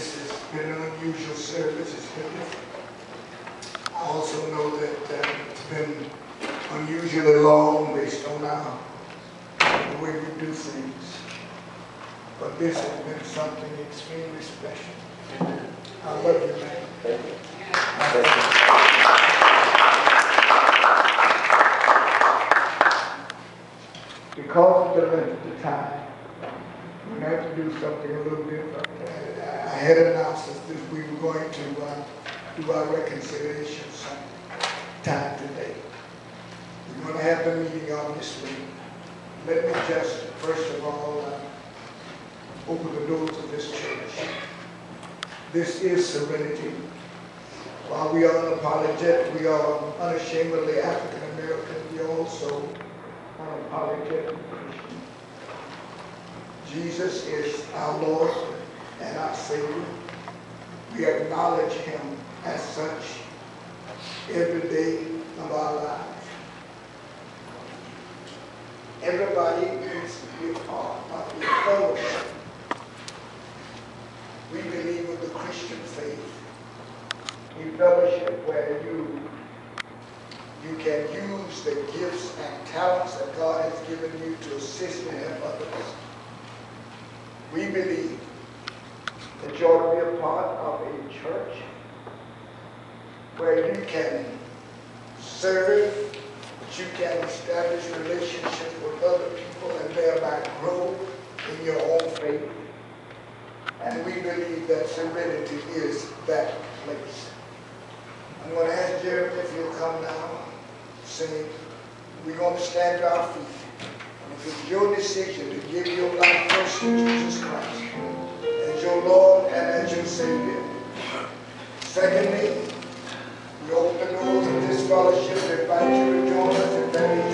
this has been an unusual service, it's been different. I also know that uh, it's been unusually long based on our, the way we do things. But this has been something extremely special. I love you, man. Thank you. Thank you. Because of the length of time, we have to do something a little different. Had announced that we were going to uh, do our reconciliation time today. We're going to have the meeting obviously. Let me just, first of all, uh, open the doors of this church. This is serenity. While we are unapologetic, we are unashamedly African American, we also unapologetic. Jesus is our Lord Savior. We acknowledge Him as such every day of our lives. Everybody needs to be part of the fellowship. We believe in the Christian faith. A fellowship where you you can use the gifts and talents that God has given you to assist and help others. We believe that you to be a part of a church where you can serve, that you can establish relationships with other people and thereby grow in your own faith. And we believe that serenity is that place. I'm going to ask Jeremy if he'll come now, sing. We're going to stand to our feet. And if it's your decision to give your life first to Jesus Savior. Secondly, we open the doors of this fellowship, invite you to join us, invite you